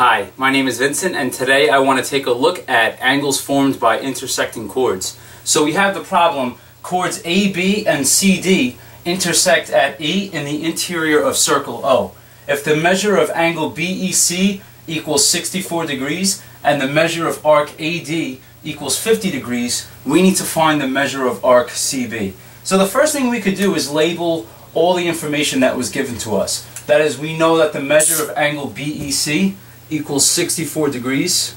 Hi, my name is Vincent and today I want to take a look at angles formed by intersecting chords. So we have the problem chords AB and CD intersect at E in the interior of circle O. If the measure of angle BEC equals 64 degrees and the measure of arc AD equals 50 degrees, we need to find the measure of arc CB. So the first thing we could do is label all the information that was given to us. That is, we know that the measure of angle BEC equals 64 degrees.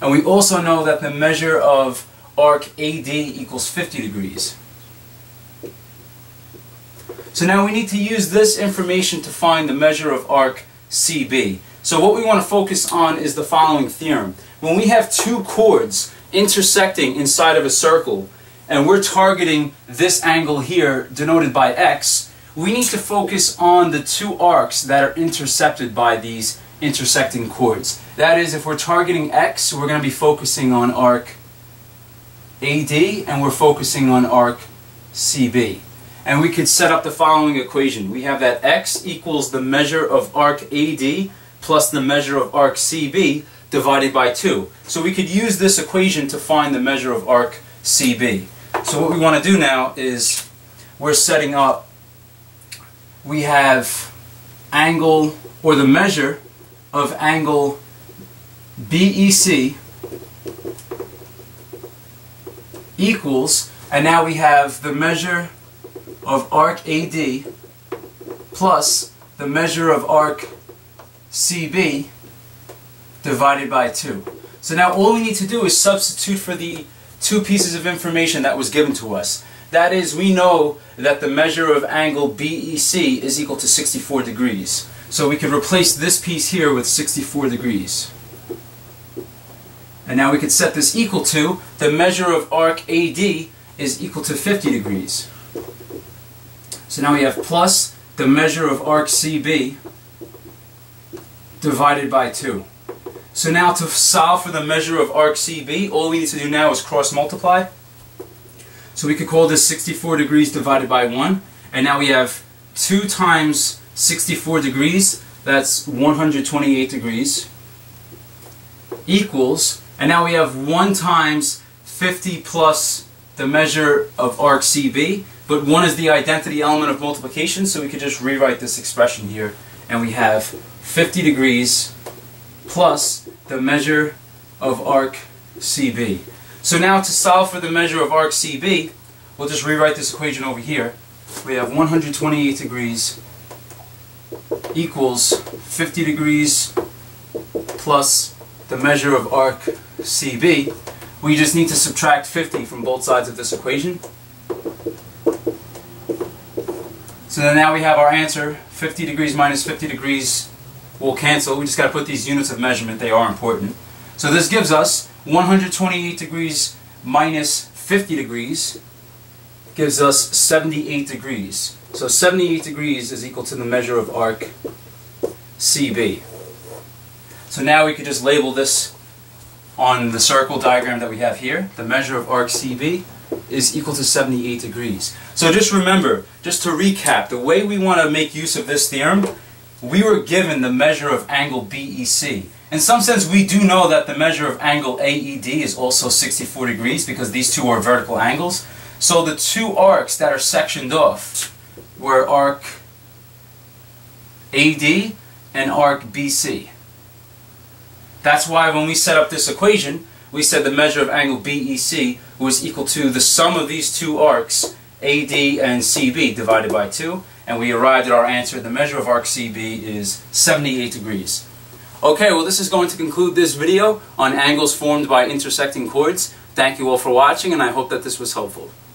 And we also know that the measure of arc AD equals 50 degrees. So now we need to use this information to find the measure of arc CB. So what we want to focus on is the following theorem. When we have two chords intersecting inside of a circle, and we're targeting this angle here denoted by x, we need to focus on the two arcs that are intercepted by these intersecting chords. That is, if we're targeting X, we're going to be focusing on arc AD, and we're focusing on arc CB. And we could set up the following equation. We have that X equals the measure of arc AD plus the measure of arc CB divided by 2. So we could use this equation to find the measure of arc CB. So what we want to do now is we're setting up we have angle, or the measure of angle BEC equals, and now we have the measure of arc AD plus the measure of arc CB divided by 2. So now all we need to do is substitute for the two pieces of information that was given to us. That is, we know that the measure of angle BEC is equal to 64 degrees. So we could replace this piece here with 64 degrees. And now we could set this equal to the measure of arc AD is equal to 50 degrees. So now we have plus the measure of arc CB divided by 2. So now to solve for the measure of arc CB, all we need to do now is cross multiply. So we could call this 64 degrees divided by 1. And now we have 2 times 64 degrees, that's 128 degrees, equals, and now we have 1 times 50 plus the measure of arc CB, but 1 is the identity element of multiplication, so we could just rewrite this expression here, and we have 50 degrees plus the measure of arc CB. So now to solve for the measure of arc CB, we'll just rewrite this equation over here. We have 128 degrees equals 50 degrees plus the measure of arc CB. We just need to subtract 50 from both sides of this equation. So then now we have our answer. 50 degrees minus 50 degrees will cancel. We just got to put these units of measurement. They are important. So this gives us 128 degrees minus 50 degrees gives us 78 degrees. So 78 degrees is equal to the measure of arc CB. So now we could just label this on the circle diagram that we have here. The measure of arc CB is equal to 78 degrees. So just remember, just to recap, the way we want to make use of this theorem, we were given the measure of angle BEC. In some sense, we do know that the measure of angle AED is also 64 degrees because these two are vertical angles. So the two arcs that are sectioned off were arc AD and arc BC. That's why when we set up this equation, we said the measure of angle BEC was equal to the sum of these two arcs, AD and CB, divided by 2. And we arrived at our answer. The measure of arc CB is 78 degrees. Okay, well this is going to conclude this video on angles formed by intersecting chords. Thank you all for watching and I hope that this was helpful.